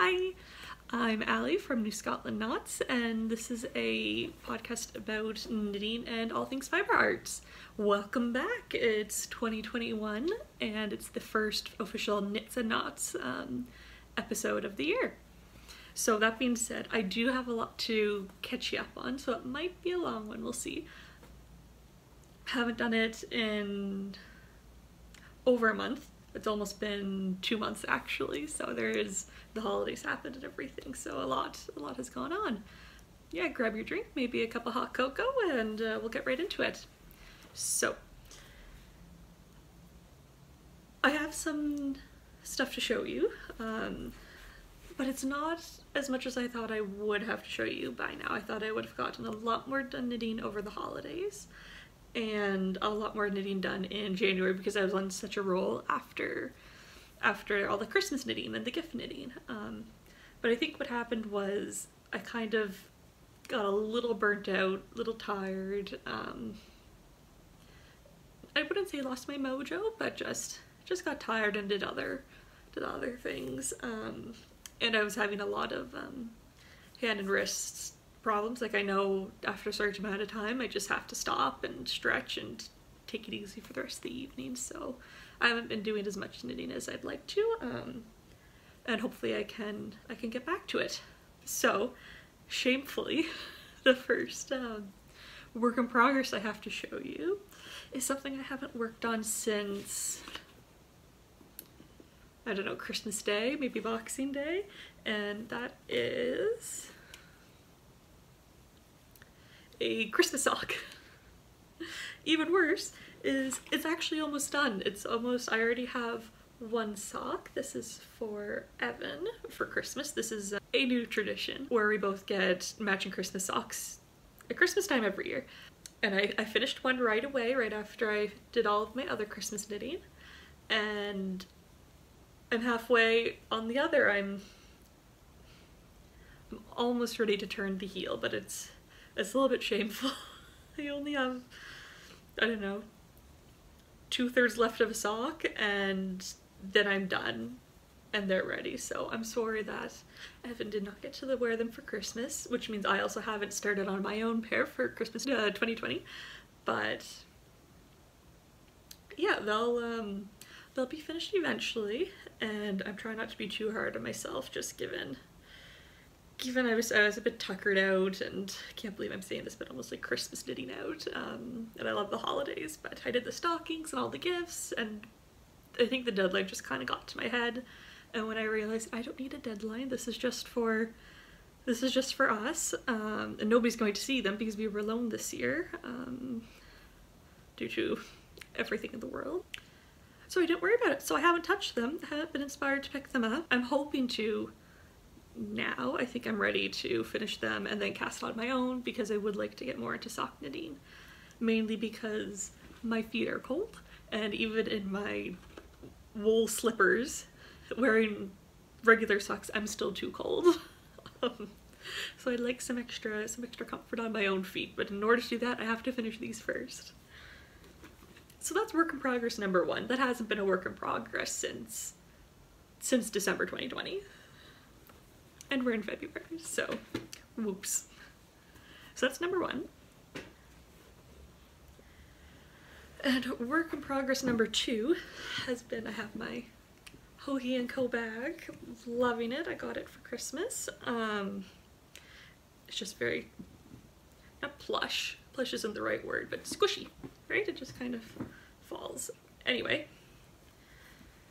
Hi, I'm Ali from New Scotland Knots, and this is a podcast about knitting and all things fiber arts. Welcome back. It's 2021, and it's the first official Knits and Knots um, episode of the year. So, that being said, I do have a lot to catch you up on, so it might be a long one, we'll see. Haven't done it in over a month it's almost been two months actually. So there is the holidays happened and everything so a lot a lot has gone on. Yeah grab your drink maybe a cup of hot cocoa and uh, we'll get right into it. So I have some stuff to show you um, but it's not as much as I thought I would have to show you by now. I thought I would have gotten a lot more done knitting over the holidays and a lot more knitting done in January because I was on such a roll after after all the Christmas knitting and the gift knitting. Um, but I think what happened was I kind of got a little burnt out, a little tired. Um, I wouldn't say lost my mojo, but just just got tired and did other did other things. Um, and I was having a lot of um, hand and wrist problems. Like I know after a certain amount of time, I just have to stop and stretch and take it easy for the rest of the evening. So I haven't been doing as much knitting as I'd like to, um, and hopefully I can I can get back to it. So shamefully, the first um, work in progress I have to show you is something I haven't worked on since I don't know Christmas Day, maybe Boxing Day, and that is a Christmas sock. Even worse is it's actually almost done. It's almost, I already have one sock. This is for Evan for Christmas. This is a new tradition where we both get matching Christmas socks at Christmas time every year. And I, I finished one right away, right after I did all of my other Christmas knitting. And I'm halfway on the other. I'm, I'm almost ready to turn the heel, but it's it's a little bit shameful. I only have, I don't know, two thirds left of a sock and then I'm done and they're ready. So I'm sorry that Evan did not get to wear them for Christmas, which means I also haven't started on my own pair for Christmas uh, 2020. But yeah, they'll um, they'll be finished eventually, and I'm trying not to be too hard on myself, just given given I was I was a bit tuckered out and I can't believe I'm saying this but almost like Christmas knitting out um, and I love the holidays but I did the stockings and all the gifts and I think the deadline just kind of got to my head and when I realized I don't need a deadline this is just for this is just for us um, and nobody's going to see them because we were alone this year um, due to everything in the world. So I didn't worry about it. So I haven't touched them I haven't been inspired to pick them up. I'm hoping to now. I think I'm ready to finish them and then cast on my own because I would like to get more into sock knitting. Mainly because my feet are cold and even in my wool slippers wearing regular socks I'm still too cold. um, so I'd like some extra some extra comfort on my own feet but in order to do that I have to finish these first. So that's work in progress number one. That hasn't been a work in progress since since December 2020 and we're in February, so whoops. So that's number one. And work in progress number two has been, I have my Joji & Co bag, loving it, I got it for Christmas. Um, it's just very, not plush, plush isn't the right word, but squishy, right? It just kind of falls. Anyway,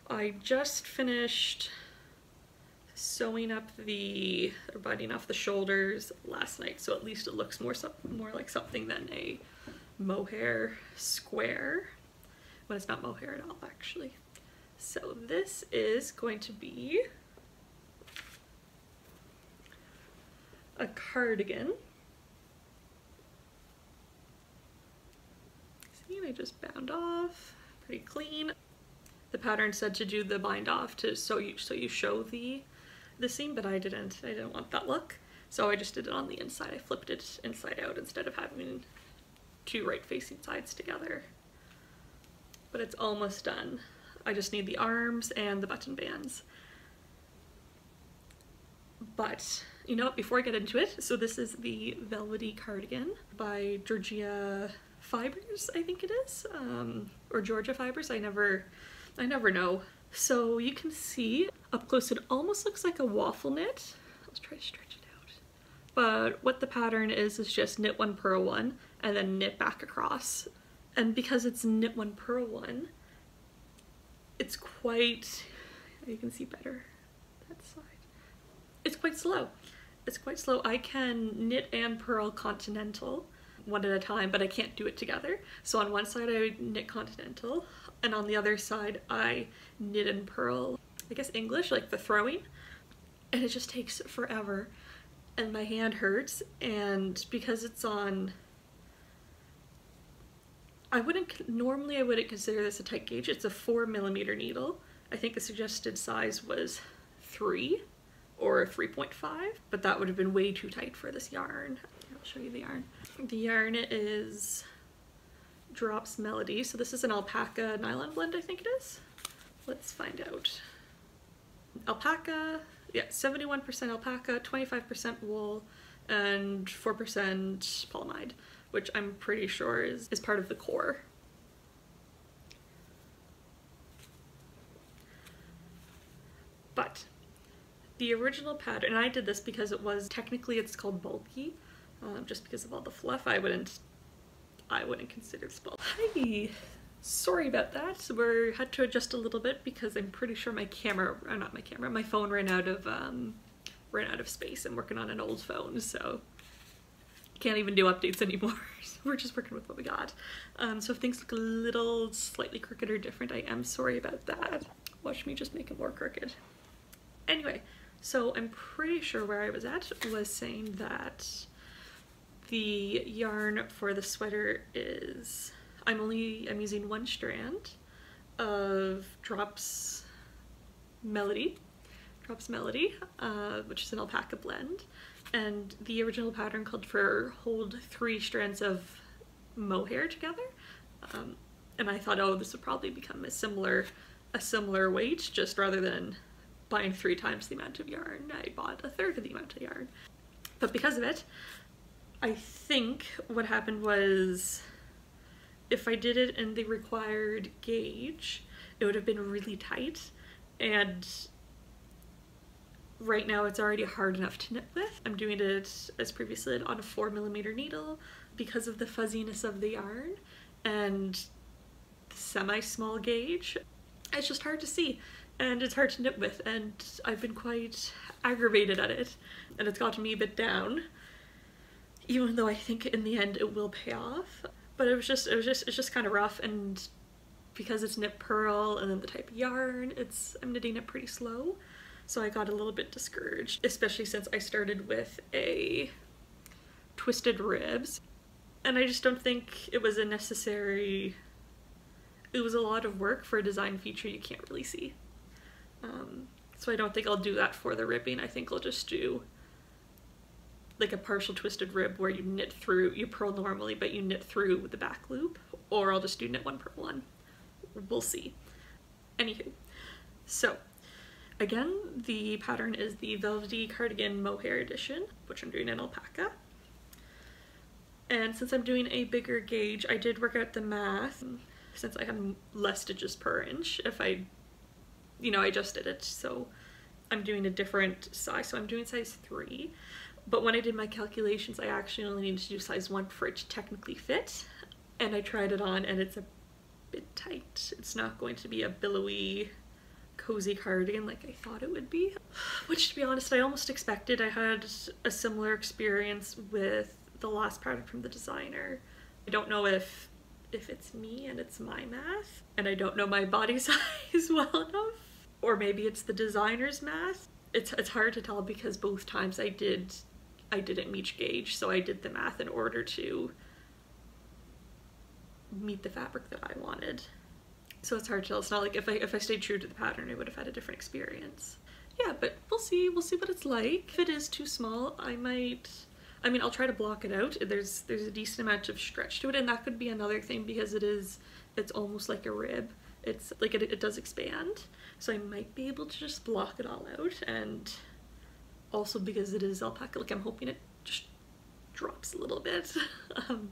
I just finished sewing up the or buttoning off the shoulders last night so at least it looks more more like something than a mohair square. When it's not mohair at all actually. So this is going to be a cardigan. See I just bound off pretty clean. The pattern said to do the bind off to so you so you show the the seam, but I didn't. I didn't want that look. So I just did it on the inside. I flipped it inside out instead of having two right facing sides together. But it's almost done. I just need the arms and the button bands. But you know, before I get into it, so this is the Velvety Cardigan by Georgia Fibers, I think it is, um, or Georgia Fibers. I never, I never know. So you can see up close, it almost looks like a waffle knit. Let's try to stretch it out. But what the pattern is is just knit one, purl one, and then knit back across. And because it's knit one, purl one, it's quite. You can see better that side. It's quite slow. It's quite slow. I can knit and purl continental one at a time, but I can't do it together. So on one side I knit continental, and on the other side I knit and purl, I guess English, like the throwing. And it just takes forever, and my hand hurts, and because it's on I wouldn't normally I wouldn't consider this a tight gauge. It's a four millimeter needle. I think the suggested size was three or 3.5, but that would have been way too tight for this yarn. I'll show you the yarn. The yarn is Drops Melody. So this is an alpaca nylon blend, I think it is. Let's find out. Alpaca, yeah, 71% alpaca, 25% wool, and 4% polyamide, which I'm pretty sure is, is part of the core. But the original pattern, and I did this because it was, technically it's called bulky, um, just because of all the fluff, I wouldn't, I wouldn't consider this bulky. Hi! Sorry about that. We had to adjust a little bit because I'm pretty sure my camera, or uh, not my camera, my phone ran out of, um, ran out of space. I'm working on an old phone, so can't even do updates anymore. so we're just working with what we got. Um, so if things look a little slightly crooked or different, I am sorry about that. Watch me just make it more crooked. Anyway, so I'm pretty sure where I was at was saying that the yarn for the sweater is, I'm only, I'm using one strand of Drops Melody, Drops Melody, uh, which is an alpaca blend. And the original pattern called for hold three strands of mohair together. Um, and I thought, oh, this would probably become a similar, a similar weight, just rather than buying three times the amount of yarn, I bought a third of the amount of yarn. But because of it, I think what happened was if I did it in the required gauge, it would have been really tight. And right now it's already hard enough to knit with. I'm doing it as previously on a four millimeter needle because of the fuzziness of the yarn and semi-small gauge. It's just hard to see and it's hard to knit with and I've been quite aggravated at it and it's gotten me a bit down even though I think in the end it will pay off but it was just it was just it's just kind of rough and because it's knit purl and then the type of yarn it's I'm knitting it pretty slow. So I got a little bit discouraged especially since I started with a twisted ribs. And I just don't think it was a necessary it was a lot of work for a design feature you can't really see. Um, so I don't think I'll do that for the ribbing. I think I'll just do like a partial twisted rib where you knit through, you purl normally, but you knit through with the back loop, or I'll just do knit one, purl one. We'll see. Anywho, so again, the pattern is the Velvety Cardigan Mohair Edition, which I'm doing in alpaca. And since I'm doing a bigger gauge, I did work out the math since I have less stitches per inch. If I you know, I just did it, so I'm doing a different size. So I'm doing size three, but when I did my calculations, I actually only needed to do size one for it to technically fit. And I tried it on and it's a bit tight. It's not going to be a billowy, cozy cardigan like I thought it would be. Which to be honest, I almost expected. I had a similar experience with the last product from the designer. I don't know if if it's me and it's my math and I don't know my body size well enough or maybe it's the designer's math. It's, it's hard to tell because both times I did I didn't meet gauge so I did the math in order to meet the fabric that I wanted. So it's hard to tell. It's not like if I if I stayed true to the pattern I would have had a different experience. Yeah, but we'll see. We'll see what it's like. If it is too small, I might I mean, I'll try to block it out. There's there's a decent amount of stretch to it and that could be another thing because it is it's almost like a rib. It's like it, it does expand. So I might be able to just block it all out and also because it is alpaca, like I'm hoping it just drops a little bit. um,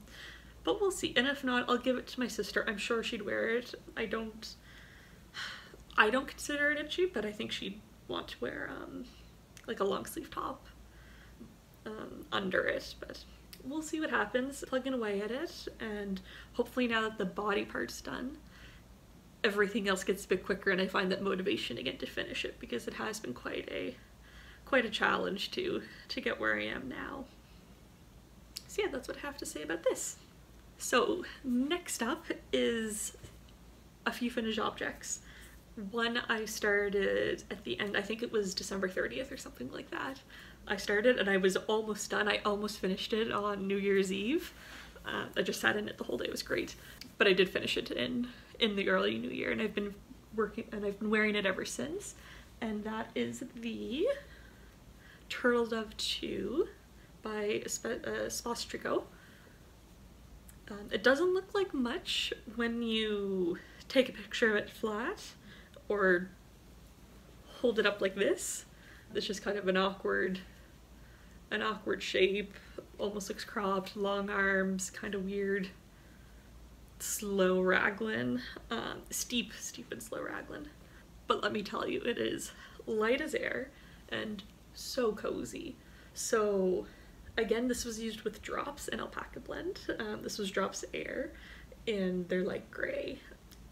but we'll see. And if not, I'll give it to my sister. I'm sure she'd wear it. I don't, I don't consider it itchy, but I think she'd want to wear um, like a long sleeve top um, under it, but we'll see what happens. Plugging away at it, and hopefully now that the body part's done, everything else gets a bit quicker and I find that motivation again to finish it because it has been quite a quite a challenge to to get where I am now. So yeah, that's what I have to say about this. So next up is a few finished objects. One I started at the end, I think it was December 30th or something like that. I started and I was almost done. I almost finished it on New Year's Eve. Uh, I just sat in it the whole day. It was great. But I did finish it in in the early new year and I've been working and I've been wearing it ever since. And that is the Turtle Dove 2 by uh, Espace Um, it doesn't look like much when you take a picture of it flat or hold it up like this. It's just kind of an awkward an awkward shape, almost looks cropped, long arms, kind of weird, slow raglan, um, steep, steep and slow raglan. But let me tell you, it is light as air and so cozy. So again, this was used with drops and alpaca blend. Um, this was drops air and they're like gray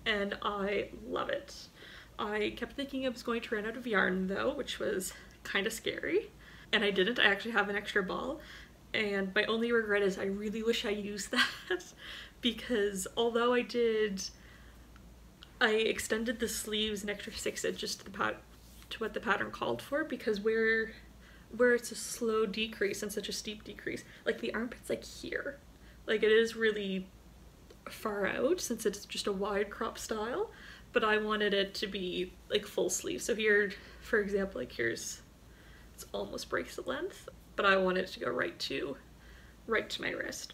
and I love it. I kept thinking I was going to run out of yarn though, which was kind of scary and I didn't. I actually have an extra ball and my only regret is I really wish I used that because although I did I extended the sleeves an extra six inches to the to what the pattern called for because where where it's a slow decrease and such a steep decrease. Like the armpit's like here. Like it is really far out since it's just a wide crop style but I wanted it to be like full sleeve. So here for example like here's it's almost bracelet length, but I wanted it to go right to, right to my wrist.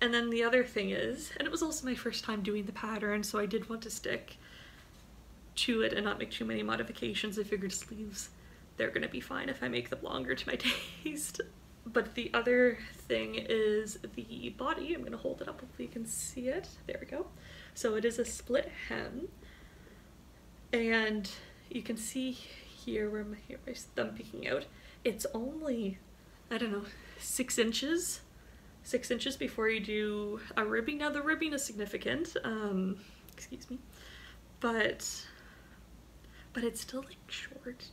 And then the other thing is, and it was also my first time doing the pattern, so I did want to stick to it and not make too many modifications. I figured sleeves, they're gonna be fine if I make them longer to my taste. But the other thing is the body. I'm gonna hold it up, hopefully you can see it. There we go. So it is a split hem. And you can see here where my, here, my thumb peeking out, it's only, I don't know, six inches, six inches before you do a ribbing. Now the ribbing is significant, um, excuse me, but, but it's still like short.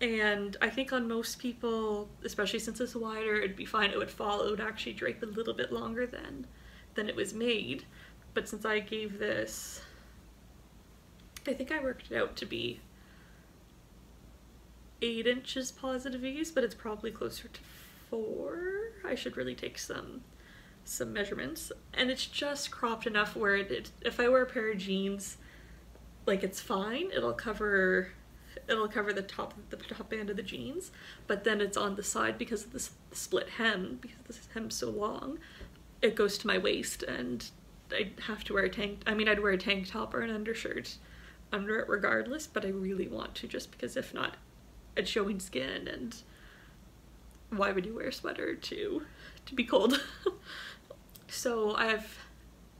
And I think on most people, especially since it's wider, it'd be fine. It would fall, it would actually drape a little bit longer than, than it was made. But since I gave this, I think I worked it out to be eight inches positive ease, but it's probably closer to four. I should really take some some measurements. And it's just cropped enough where it, if I wear a pair of jeans, like it's fine. It'll cover it'll cover the top the top band of the jeans, but then it's on the side because of this split hem, because this hem's so long, it goes to my waist and I have to wear a tank I mean I'd wear a tank top or an undershirt under it regardless, but I really want to just because if not it's showing skin and why would you wear a sweater to to be cold so I have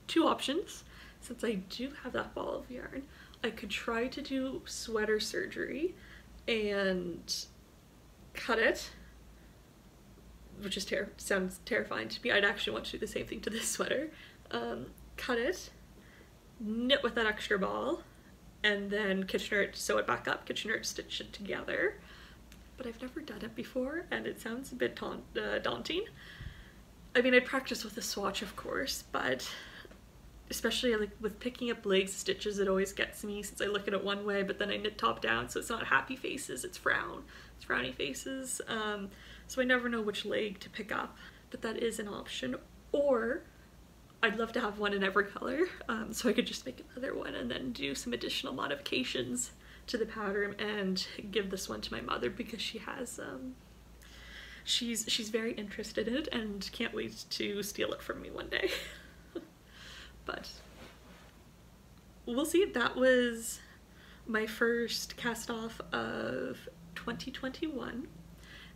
two options since I do have that ball of yarn I could try to do sweater surgery and cut it which is ter sounds terrifying to me I'd actually want to do the same thing to this sweater um, cut it knit with that extra ball and then Kitchener sew it back up, Kitchener stitch it together. But I've never done it before and it sounds a bit uh, daunting. I mean, I'd practice with a swatch, of course, but especially like with picking up legs stitches, it always gets me since I look at it one way, but then I knit top down, so it's not happy faces, it's frown, it's frowny faces. Um, so I never know which leg to pick up, but that is an option. Or I'd love to have one in every color, um, so I could just make another one and then do some additional modifications to the pattern and give this one to my mother because she has um, she's she's very interested in it and can't wait to steal it from me one day. but we'll see. That was my first cast off of 2021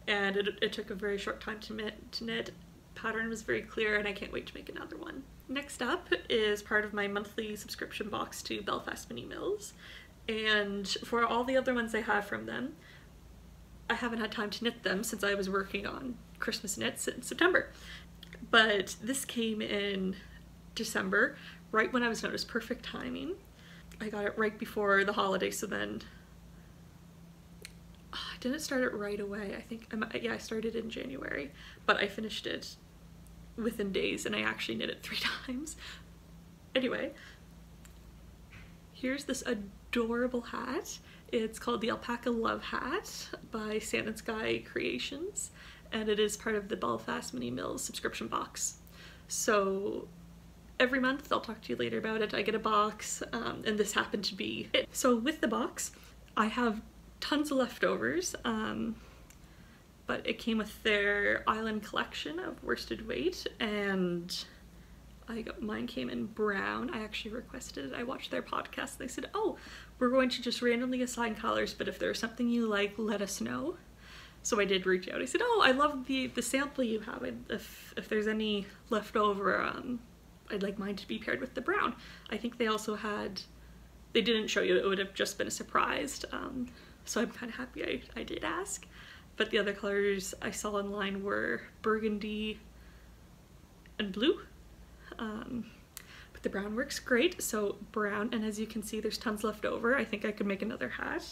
and it, it took a very short time to knit, to knit. Pattern was very clear and I can't wait to make another one. Next up is part of my monthly subscription box to Belfast Mini Mills and for all the other ones I have from them, I haven't had time to knit them since I was working on Christmas knits in September. But this came in December, right when I was noticed perfect timing. I got it right before the holiday, so then I didn't start it right away. I think, um, yeah, I started in January, but I finished it within days and I actually knit it three times. Anyway, here's this adorable hat. It's called the Alpaca Love Hat by Sand and Sky Creations and it is part of the Belfast Mini Mills subscription box. So every month, I'll talk to you later about it, I get a box um, and this happened to be it. So with the box, I have tons of leftovers, um, but it came with their island collection of worsted weight and I got, mine came in brown. I actually requested it. I watched their podcast. They said, oh, we're going to just randomly assign colors, but if there's something you like, let us know. So I did reach out. I said, oh, I love the, the sample you have. If, if there's any leftover um, I'd like mine to be paired with the brown. I think they also had, they didn't show you, it would have just been a surprise. Um, so I'm kind of happy I, I did ask. But the other colors I saw online were burgundy and blue. Um, but the brown works great, so brown, and as you can see there's tons left over. I think I could make another hat.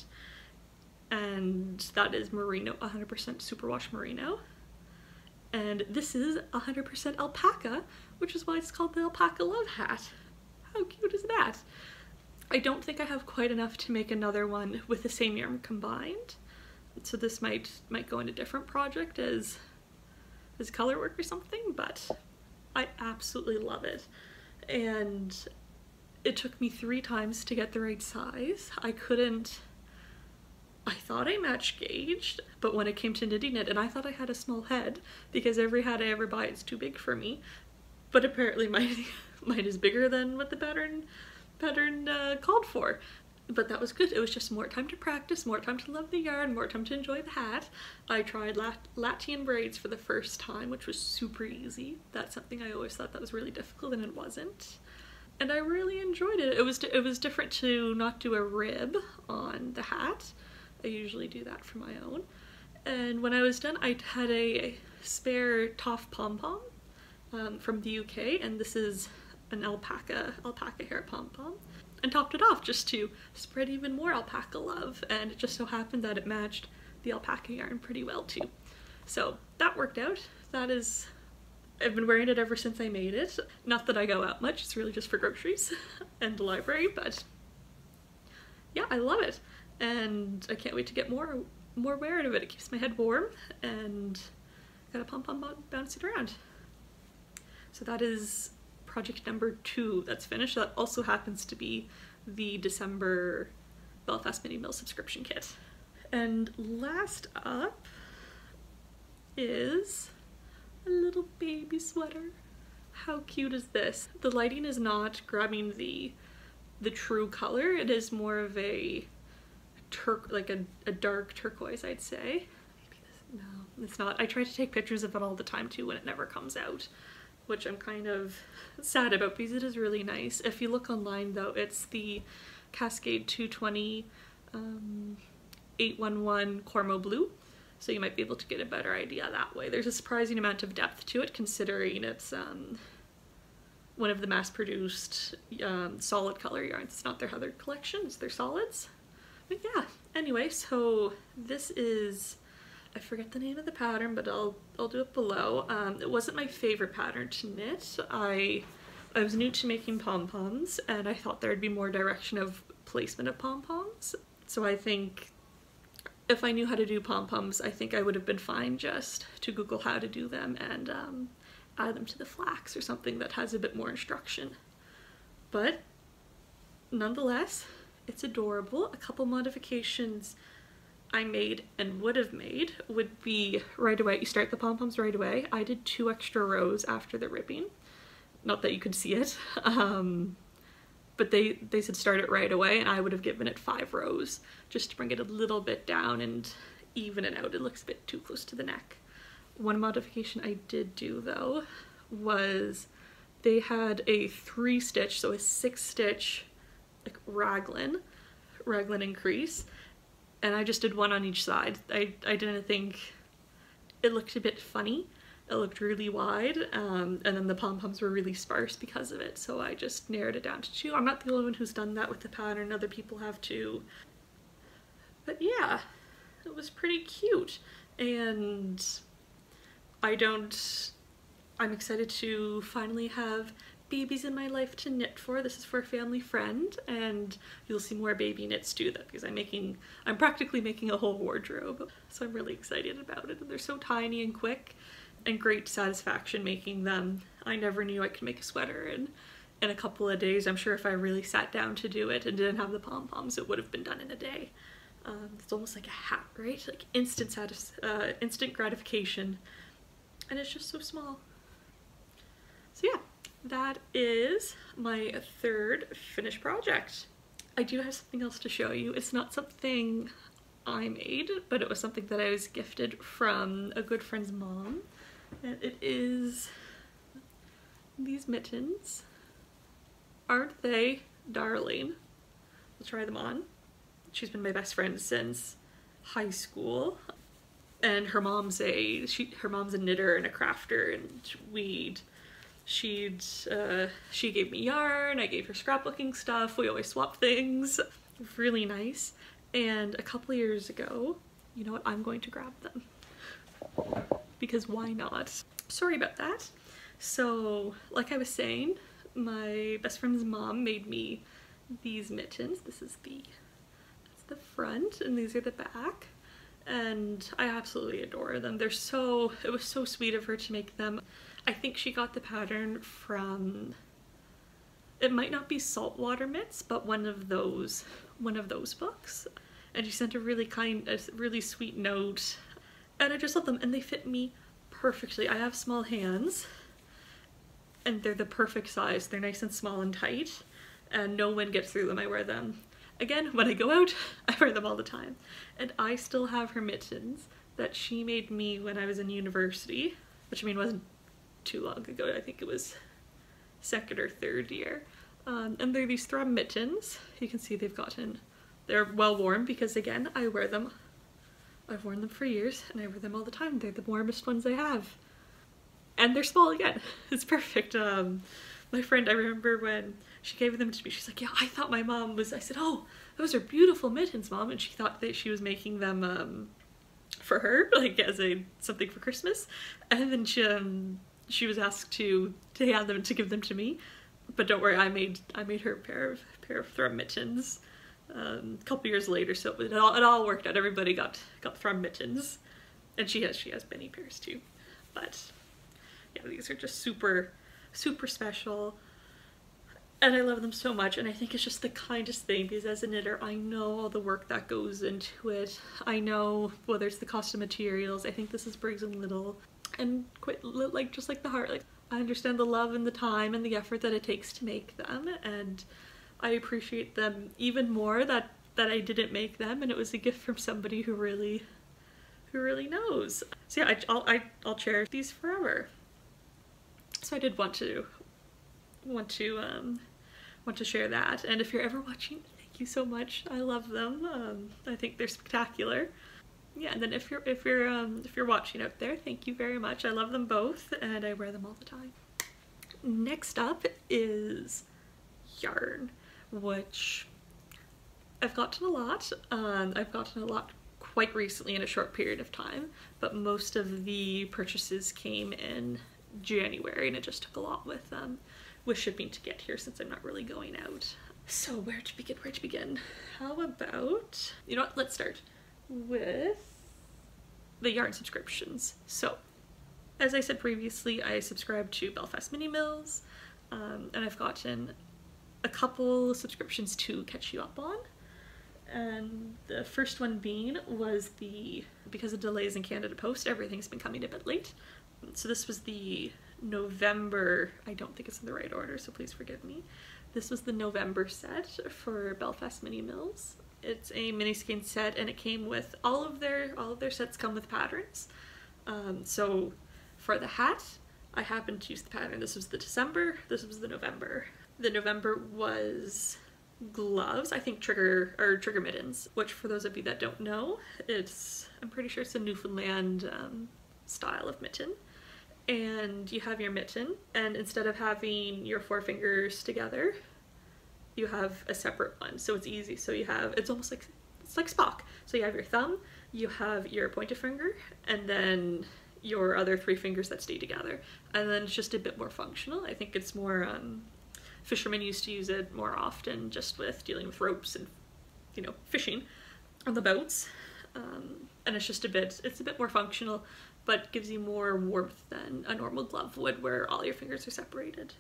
And that is merino, 100% superwash merino. And this is 100% alpaca, which is why it's called the Alpaca Love Hat. How cute is that? I don't think I have quite enough to make another one with the same yarn combined. So this might might go in a different project as as color work or something, but I absolutely love it. And it took me three times to get the right size. I couldn't I thought I match gauged, but when it came to knitting it, and I thought I had a small head because every hat I ever buy is too big for me, but apparently mine, mine is bigger than what the pattern pattern uh, called for. But that was good. It was just more time to practice, more time to love the yarn, more time to enjoy the hat. I tried lat Latvian braids for the first time, which was super easy. That's something I always thought that was really difficult and it wasn't. And I really enjoyed it. It was it was different to not do a rib on the hat. I usually do that for my own. And when I was done, I had a spare Toft pom-pom um, from the UK, and this is an alpaca, alpaca hair pom-pom and topped it off just to spread even more alpaca love and it just so happened that it matched the alpaca yarn pretty well too. So that worked out. That is, I've been wearing it ever since I made it. Not that I go out much, it's really just for groceries and the library, but yeah, I love it. And I can't wait to get more more wear out of it. It keeps my head warm and got a pom-pom bouncing around. So that is project number two that's finished. That also happens to be the December Belfast Mini Mill subscription kit. And last up is a little baby sweater. How cute is this? The lighting is not grabbing the the true color. It is more of a turk like a, a dark turquoise I'd say. This, no, it's not. I try to take pictures of it all the time too when it never comes out which I'm kind of sad about because it is really nice. If you look online though, it's the Cascade 220 um, 811 Cormo Blue. So you might be able to get a better idea that way. There's a surprising amount of depth to it considering it's um, one of the mass-produced um, solid color yarns. It's not their Heather collection, it's their solids. But yeah, anyway, so this is I forget the name of the pattern, but I'll I'll do it below. Um, it wasn't my favorite pattern to knit. I I was new to making pom-poms and I thought there'd be more direction of placement of pom-poms. So I think if I knew how to do pom-poms, I think I would have been fine just to Google how to do them and um, add them to the flax or something that has a bit more instruction. But nonetheless, it's adorable. A couple modifications I made and would have made would be right away. You start the pom-poms right away. I did two extra rows after the ribbing. Not that you could see it. Um, but they, they said start it right away and I would have given it five rows just to bring it a little bit down and even it out. It looks a bit too close to the neck. One modification I did do though was they had a three stitch, so a six stitch like raglan, raglan increase, and I just did one on each side. I, I didn't think it looked a bit funny. It looked really wide, um, and then the pom-poms were really sparse because of it, so I just narrowed it down to two. I'm not the only one who's done that with the pattern, other people have too. But yeah, it was pretty cute, and I don't... I'm excited to finally have babies in my life to knit for. This is for a family friend and you'll see more baby knits do that because I'm making, I'm practically making a whole wardrobe. So I'm really excited about it. And they're so tiny and quick and great satisfaction making them. I never knew I could make a sweater in, in a couple of days. I'm sure if I really sat down to do it and didn't have the pom-poms, it would have been done in a day. Um, it's almost like a hat, right? Like instant satis uh, instant gratification. And it's just so small. That is my third finished project. I do have something else to show you. It's not something I made, but it was something that I was gifted from a good friend's mom. And it is these mittens. Aren't they darling? Let's try them on. She's been my best friend since high school. And her mom's a she her mom's a knitter and a crafter and we'd she'd uh, she gave me yarn i gave her scrapbooking stuff we always swap things. Really nice. And a couple years ago you know what i'm going to grab them. Because why not? Sorry about that. So like i was saying my best friend's mom made me these mittens. This is the that's the front and these are the back. And I absolutely adore them. They're so, it was so sweet of her to make them. I think she got the pattern from, it might not be saltwater mitts, but one of those, one of those books. And she sent a really kind, a really sweet note. And I just love them and they fit me perfectly. I have small hands and they're the perfect size. They're nice and small and tight and no wind gets through them. I wear them Again, when I go out, I wear them all the time. And I still have her mittens that she made me when I was in university, which I mean wasn't too long ago. I think it was second or third year. Um, and they're these thread mittens. You can see they've gotten, they're well worn because again, I wear them. I've worn them for years and I wear them all the time. They're the warmest ones I have. And they're small again. It's perfect. Um, my friend, I remember when she gave them to me, she's like, yeah, I thought my mom was, I said, oh, those are beautiful mittens, mom. And she thought that she was making them um, for her, like as a something for Christmas. And then she, um, she was asked to, to hand them, to give them to me. But don't worry, I made, I made her a pair of, pair of thread mittens um, a couple years later. So it all, it all worked out. Everybody got, got thread mittens. And she has, she has many pairs too. But yeah, these are just super, super special and I love them so much and I think it's just the kindest thing because as a knitter I know all the work that goes into it. I know whether it's the cost of materials, I think this is Briggs and Little and quit like just like the heart like I understand the love and the time and the effort that it takes to make them and I appreciate them even more that that I didn't make them and it was a gift from somebody who really who really knows. So yeah, I, will I, I'll cherish these forever. So I did want to want to um, want to share that. And if you're ever watching, thank you so much. I love them. Um, I think they're spectacular. Yeah, and then if you're if you're um, if you're watching out there, thank you very much. I love them both, and I wear them all the time. Next up is yarn, which I've gotten a lot. Um, I've gotten a lot quite recently in a short period of time, but most of the purchases came in January, and it just took a lot with. Um, with shipping to get here since I'm not really going out. So where to begin, where to begin? How about, you know what, let's start with the yarn subscriptions. So as I said previously, I subscribe to Belfast Mini Mills um, and I've gotten a couple subscriptions to catch you up on. And the first one being was the, because of delays in Canada Post, everything's been coming a bit late. So this was the November, I don't think it's in the right order, so please forgive me. This was the November set for Belfast Mini Mills. It's a mini skein set and it came with all of their all of their sets come with patterns. Um, so for the hat, I happened to use the pattern. This was the December, this was the November. The November was gloves, I think trigger or trigger mittens, which for those of you that don't know, it's I'm pretty sure it's a Newfoundland um, style of mitten. And you have your mitten, and instead of having your four fingers together, you have a separate one. So it's easy. So you have it's almost like it's like Spock. So you have your thumb, you have your pointer finger, and then your other three fingers that stay together. And then it's just a bit more functional. I think it's more um, fishermen used to use it more often just with dealing with ropes and you know fishing on the boats um, and it's just a bit it's a bit more functional but gives you more warmth than a normal glove would where all your fingers are separated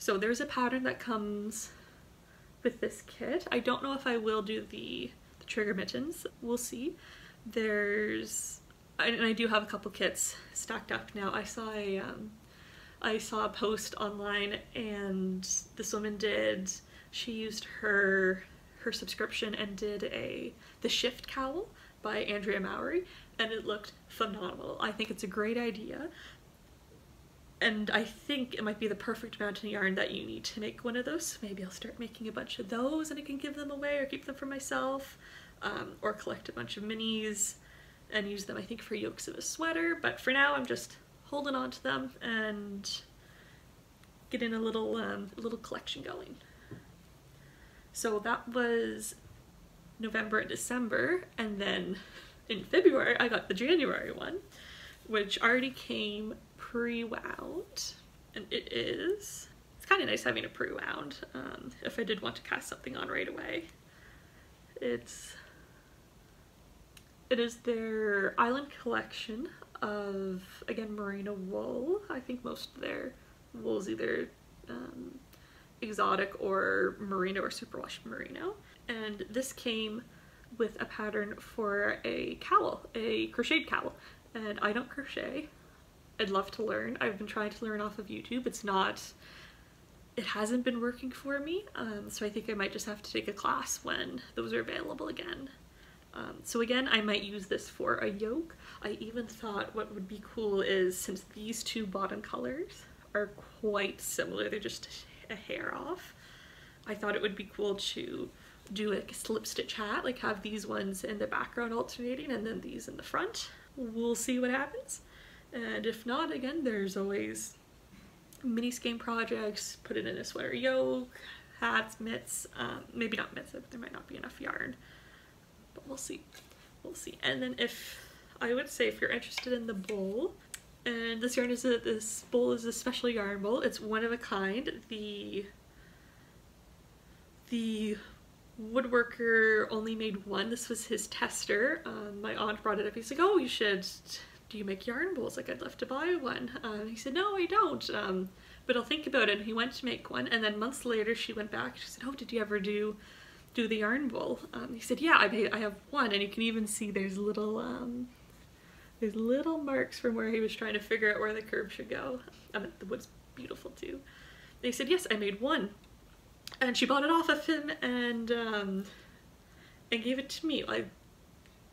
so there's a pattern that comes with this kit. I don't know if I will do the, the trigger mittens. We'll see. There's and I do have a couple kits stacked up now. I saw a um, I saw a post online and this woman did she used her her subscription and did a the shift cowl by Andrea Mowry and it looked phenomenal. I think it's a great idea and I think it might be the perfect amount of yarn that you need to make one of those. Maybe I'll start making a bunch of those and I can give them away or keep them for myself um, or collect a bunch of minis and use them I think for yokes of a sweater but for now I'm just holding on to them and getting a little um, little collection going. So that was November and December, and then in February I got the January one, which already came pre-wound, and it is. It's kind of nice having a pre-wound um, if I did want to cast something on right away. It's it is their island collection of, again, merino wool. I think most of their wool is either um, exotic or merino or superwash merino. And this came with a pattern for a cowl, a crocheted cowl. And I don't crochet. I'd love to learn. I've been trying to learn off of YouTube. It's not, it hasn't been working for me. Um, so I think I might just have to take a class when those are available again. Um, so again, I might use this for a yoke. I even thought what would be cool is since these two bottom colors are quite similar, they're just a hair off, I thought it would be cool to do like a slip stitch hat, like have these ones in the background alternating and then these in the front. We'll see what happens. And if not, again, there's always mini skein projects, put it in a sweater yoke, hats, mitts, um, maybe not mitts, but there might not be enough yarn but we'll see. We'll see. And then if, I would say if you're interested in the bowl, and this yarn is a, this bowl is a special yarn bowl. It's one of a kind. The, the woodworker only made one. This was his tester. Um, my aunt brought it up. He's like, oh, you should, do you make yarn bowls? Like, I'd love to buy one. Um, he said, no, I don't. Um, but I'll think about it. And he went to make one. And then months later, she went back. She said, oh, did you ever do do the yarn bowl. Um, he said, yeah, I, I have one. And you can even see there's little, um, there's little marks from where he was trying to figure out where the curve should go. I mean, the wood's beautiful too. And he said, yes, I made one. And she bought it off of him and, um, and gave it to me. I,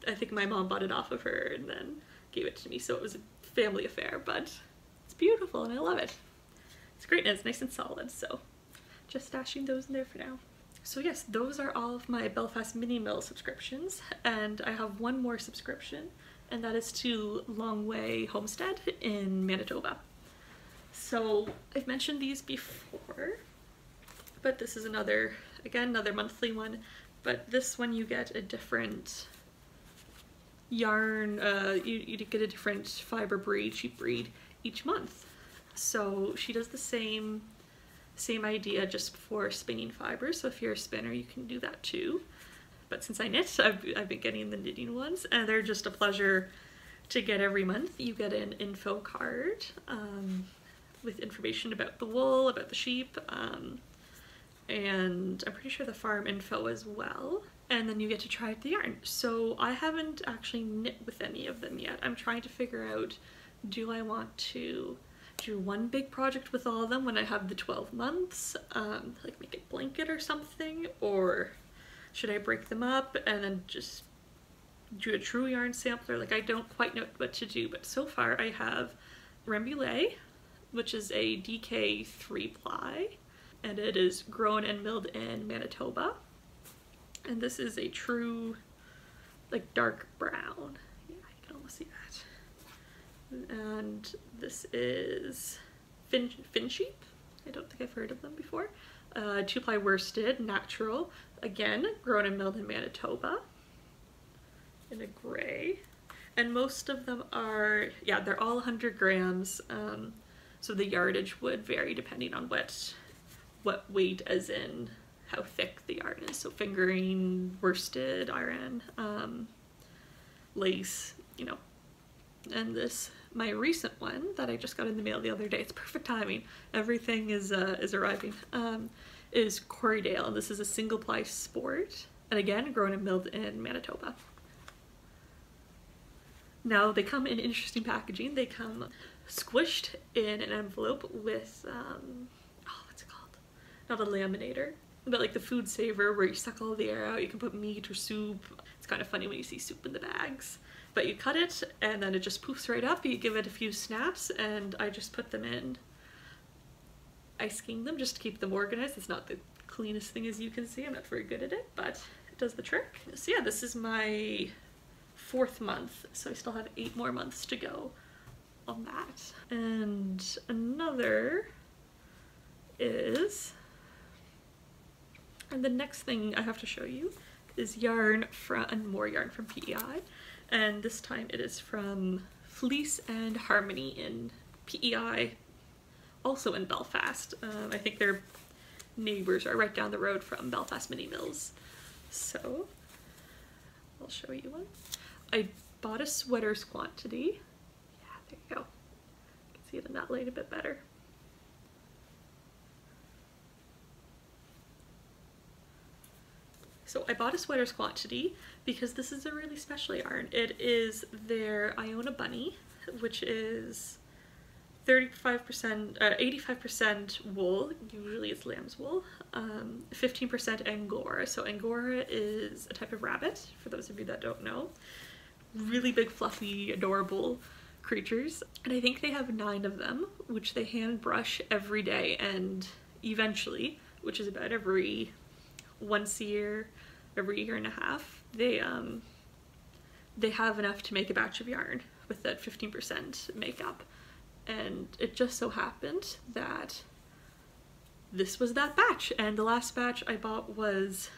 I think my mom bought it off of her and then gave it to me. So it was a family affair, but it's beautiful and I love it. It's great and it's nice and solid. So just stashing those in there for now. So yes, those are all of my Belfast Mini Mill subscriptions, and I have one more subscription, and that is to Longway Homestead in Manitoba. So I've mentioned these before, but this is another, again, another monthly one, but this one you get a different yarn, uh, you, you get a different fiber breed, sheep breed each month. So she does the same same idea just for spinning fibers, so if you're a spinner you can do that too. But since I knit, I've, I've been getting the knitting ones and they're just a pleasure to get every month. You get an info card um, with information about the wool, about the sheep, um, and I'm pretty sure the farm info as well. And then you get to try out the yarn. So I haven't actually knit with any of them yet. I'm trying to figure out, do I want to do one big project with all of them when I have the 12 months, um, like make a blanket or something, or should I break them up and then just do a true yarn sampler? Like I don't quite know what to do, but so far I have Rambouillet, which is a DK 3 ply, and it is grown and milled in Manitoba. And this is a true, like dark brown. Yeah, you can almost see that. And this is Fin, fin Sheep. I don't think I've heard of them before. Uh, two ply worsted, natural. Again, grown and milled in Manitoba. In a gray. And most of them are, yeah, they're all 100 grams. Um, so the yardage would vary depending on what what weight as in how thick the yarn is. So fingering, worsted, Aran, um, lace, you know. And this, my recent one that I just got in the mail the other day, it's perfect timing. Everything is uh, is arriving. Um, is Corriedale, and this is a single ply sport. And again, grown and milled in Manitoba. Now they come in interesting packaging. They come squished in an envelope with, um, oh, what's it called? Not a laminator, but like the food saver where you suck all the air out. You can put meat or soup. It's kind of funny when you see soup in the bags. But you cut it and then it just poofs right up. You give it a few snaps and I just put them in. I skein them just to keep them organized. It's not the cleanest thing as you can see. I'm not very good at it, but it does the trick. So yeah, this is my fourth month, so I still have eight more months to go on that. And another is, and the next thing I have to show you is yarn from, and more yarn from PEI. And this time it is from Fleece and Harmony in PEI, also in Belfast. Um, I think their neighbors are right down the road from Belfast Mini Mills. So I'll show you one. I bought a sweaters quantity. Yeah, there you go. You can see it in that light a bit better. So I bought a sweaters quantity because this is a really special yarn. It is their Iona Bunny, which is 35%, uh, 85% wool, usually it's lamb's wool, 15% um, Angora. So Angora is a type of rabbit, for those of you that don't know really big, fluffy, adorable creatures. And I think they have nine of them, which they hand brush every day and eventually, which is about every once a year, every year and a half, they um they have enough to make a batch of yarn with that 15% makeup. And it just so happened that this was that batch. And the last batch I bought was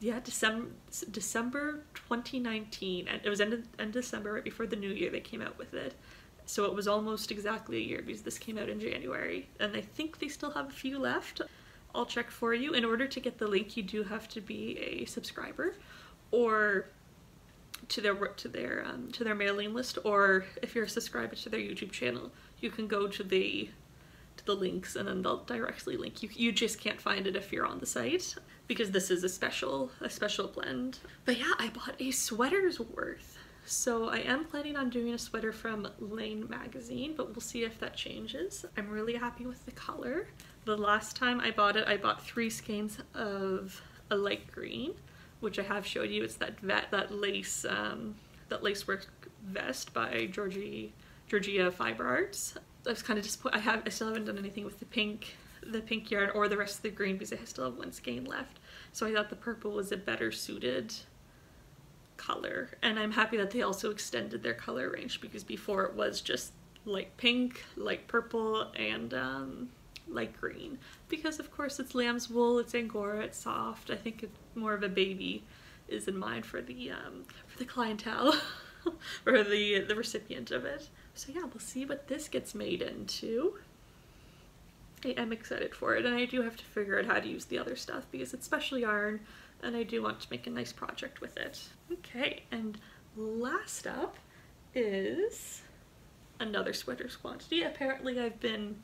yeah, December December 2019, and it was end of, end December, right before the new year, they came out with it. So it was almost exactly a year because this came out in January, and I think they still have a few left. I'll check for you. In order to get the link, you do have to be a subscriber, or to their to their um, to their mailing list, or if you're a subscriber to their YouTube channel, you can go to the to the links and then they'll directly link you. You just can't find it if you're on the site because this is a special, a special blend. But yeah, I bought a sweater's worth. So I am planning on doing a sweater from Laine magazine, but we'll see if that changes. I'm really happy with the color. The last time I bought it, I bought three skeins of a light green, which I have showed you. It's that vet, that lace, um, that lacework vest by Georgie, Georgia Fiber Arts. I was kind of disappointed. I have, I still haven't done anything with the pink, the pink yarn or the rest of the green because I still have one skein left. So I thought the purple was a better suited color. And I'm happy that they also extended their color range because before it was just light pink, light purple, and um, light green. Because of course it's lamb's wool, it's angora, it's soft. I think it's more of a baby is in mind for the um, for the clientele or the the recipient of it. So yeah, we'll see what this gets made into. I am excited for it and I do have to figure out how to use the other stuff because it's special yarn and I do want to make a nice project with it. Okay, and last up is another sweaters quantity. Apparently I've been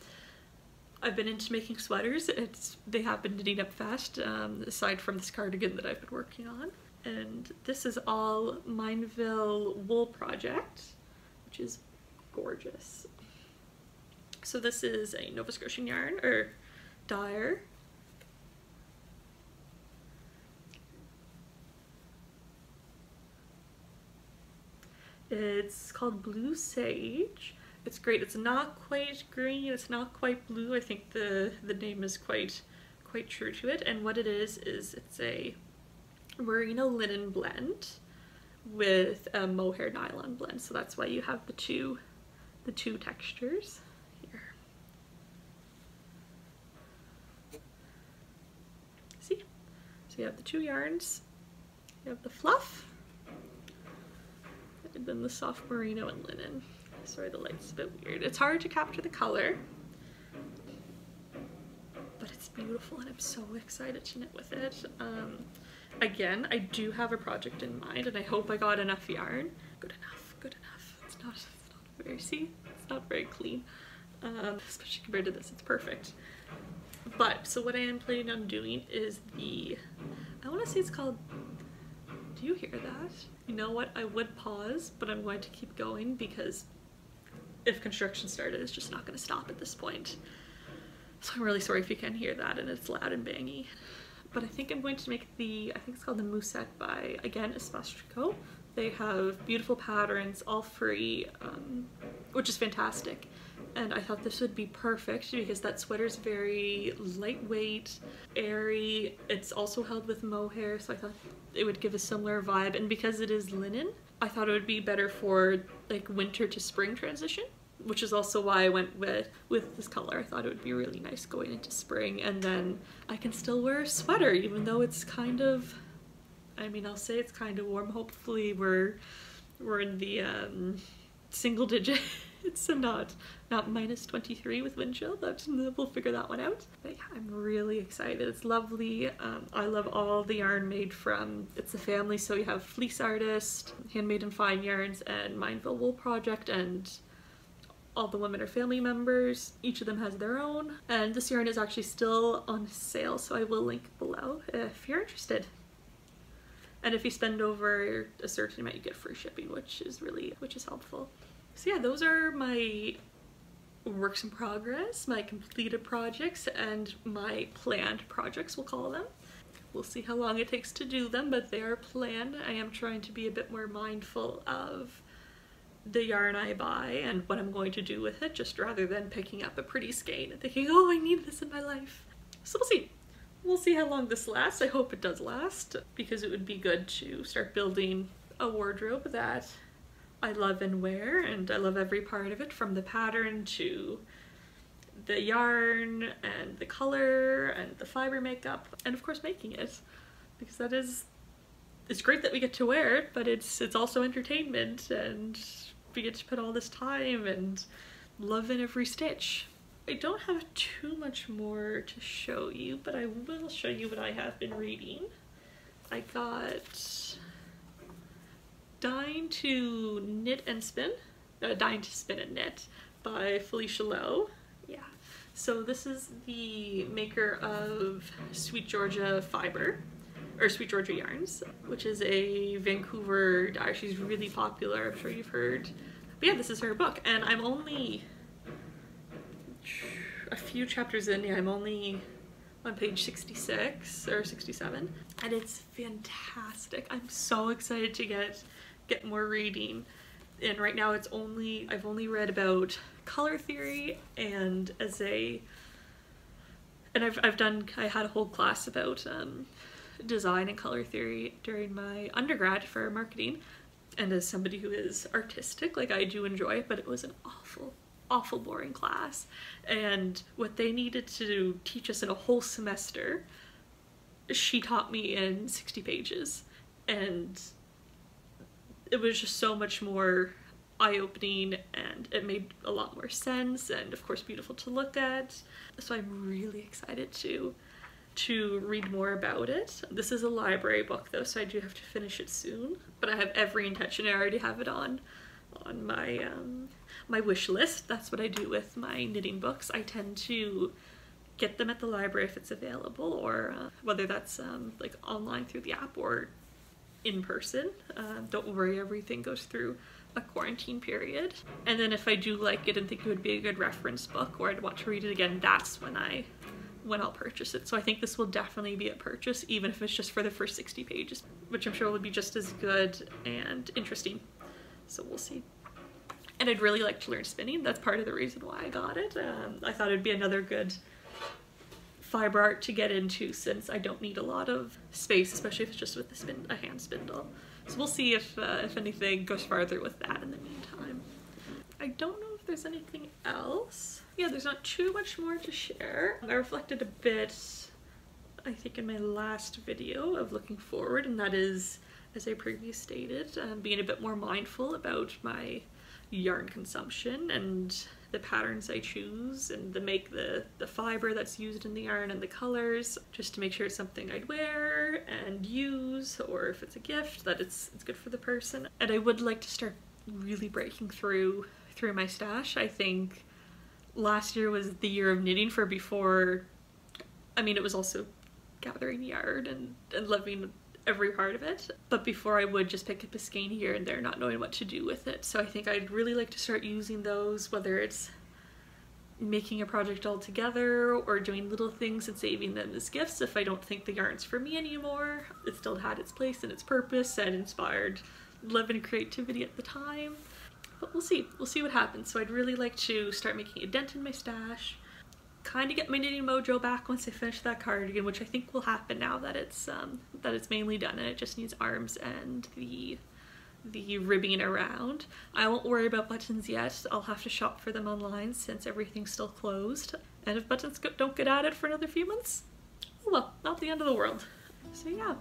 I've been into making sweaters. It's They happen to need up fast, um, aside from this cardigan that I've been working on. And this is all Mineville Wool Project, which is gorgeous. So this is a Nova Scotian yarn, or dyer. It's called Blue Sage it's great. It's not quite green, it's not quite blue. I think the, the name is quite quite true to it. And what it is, is it's a merino linen blend with a mohair nylon blend. So that's why you have the two, the two textures here. See? So you have the two yarns, you have the fluff, and then the soft merino and linen. Sorry, the light's a bit weird. It's hard to capture the color, but it's beautiful and I'm so excited to knit with it. Um, again, I do have a project in mind and I hope I got enough yarn. Good enough, good enough. It's not, it's not very, see, it's not very clean, um, especially compared to this, it's perfect. But, so what I am planning on doing is the, I want to say it's called, do you hear that? You know what, I would pause, but I'm going to keep going because if construction started, it's just not going to stop at this point. So I'm really sorry if you can hear that and it's loud and bangy. But I think I'm going to make the, I think it's called the Mousseux by, again, Espace Tricot. They have beautiful patterns, all free, um, which is fantastic. And I thought this would be perfect because that sweater is very lightweight, airy. It's also held with mohair, so I thought it would give a similar vibe. And because it is linen, I thought it would be better for like winter to spring transition which is also why I went with with this color. I thought it would be really nice going into spring and then I can still wear a sweater even though it's kind of I mean I'll say it's kind of warm. Hopefully we're we're in the um, single digits and not not minus 23 with wind chill but we'll figure that one out but yeah i'm really excited it's lovely um, i love all the yarn made from it's a family so you have fleece artist Hand Maiden Fine Yarns and Mineville wool project and all the women are family members. Each of them has their own. And this yarn is actually still on sale, so I will link below if you're interested. And if you spend over a certain amount, you get free shipping, which is really, which is helpful. So yeah, those are my works in progress, my completed projects, and my planned projects, we'll call them. We'll see how long it takes to do them, but they are planned. I am trying to be a bit more mindful of the yarn I buy and what I'm going to do with it, just rather than picking up a pretty skein and thinking, oh, I need this in my life. So we'll see. We'll see how long this lasts. I hope it does last because it would be good to start building a wardrobe that I love and wear and I love every part of it from the pattern to the yarn and the color and the fiber makeup and of course making it because that is it's great that we get to wear it but it's it's also entertainment and we get to put all this time and love in every stitch. I don't have too much more to show you, but I will show you what I have been reading. I got Dyeing to Knit and Spin, uh, Dyeing to Spin and Knit by Felicia Lo. Yeah, so this is the maker of Sweet Georgia Fiber or Sweet Georgia Yarns, which is a Vancouver dye. She's really popular, I'm sure you've heard. But yeah, this is her book, and I'm only a few chapters in. Yeah, I'm only on page 66 or 67, and it's fantastic. I'm so excited to get get more reading. And right now it's only, I've only read about color theory and as a, and I've, I've done, I had a whole class about um, design and color theory during my undergrad for marketing. And as somebody who is artistic like I do enjoy it but it was an awful awful boring class. And what they needed to teach us in a whole semester she taught me in 60 pages. And it was just so much more eye-opening and it made a lot more sense and of course beautiful to look at. So I'm really excited to to read more about it. This is a library book though, so I do have to finish it soon. But I have every intention, I already have it on on my um, my wish list. That's what I do with my knitting books. I tend to get them at the library if it's available or uh, whether that's um, like online through the app or in person. Uh, don't worry, everything goes through a quarantine period. And then if I do like it and think it would be a good reference book or I'd want to read it again, that's when I when I'll purchase it. So I think this will definitely be a purchase, even if it's just for the first 60 pages, which I'm sure will be just as good and interesting so we'll see. And I'd really like to learn spinning. That's part of the reason why I got it. Um, I thought it'd be another good fiber art to get into since I don't need a lot of space, especially if it's just with a, spin a hand spindle. So we'll see if, uh, if anything goes farther with that in the meantime. I don't know if there's anything else. Yeah, there's not too much more to share. I reflected a bit, I think in my last video of looking forward, and that is, as I previously stated, um, being a bit more mindful about my yarn consumption and the patterns I choose and the make the, the fiber that's used in the yarn and the colors just to make sure it's something I'd wear and use or if it's a gift that it's it's good for the person. And I would like to start really breaking through through my stash. I think last year was the year of knitting for before I mean it was also gathering yard and, and loving every part of it. But before I would just pick up a skein here and there not knowing what to do with it. So I think I'd really like to start using those, whether it's making a project all together or doing little things and saving them as gifts if I don't think the yarn's for me anymore. It still had its place and its purpose and inspired love and creativity at the time. But we'll see. We'll see what happens. So I'd really like to start making a dent in my stash, kind of get my knitting mojo back once I finish that cardigan, which I think will happen now that it's um, that it's mainly done and it just needs arms and the the ribbing around. I won't worry about buttons yet. I'll have to shop for them online since everything's still closed. And if buttons don't get added for another few months, well, not the end of the world. So yeah,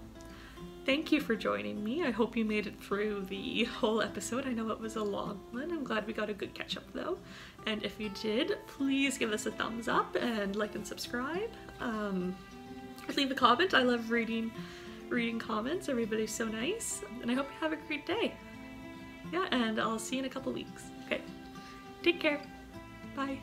thank you for joining me. I hope you made it through the whole episode. I know it was a long one. I'm glad we got a good catch up though. And if you did, please give us a thumbs up and like and subscribe. Um, leave a comment. I love reading reading comments. Everybody's so nice. And I hope you have a great day. Yeah, and I'll see you in a couple weeks. Okay. Take care. Bye.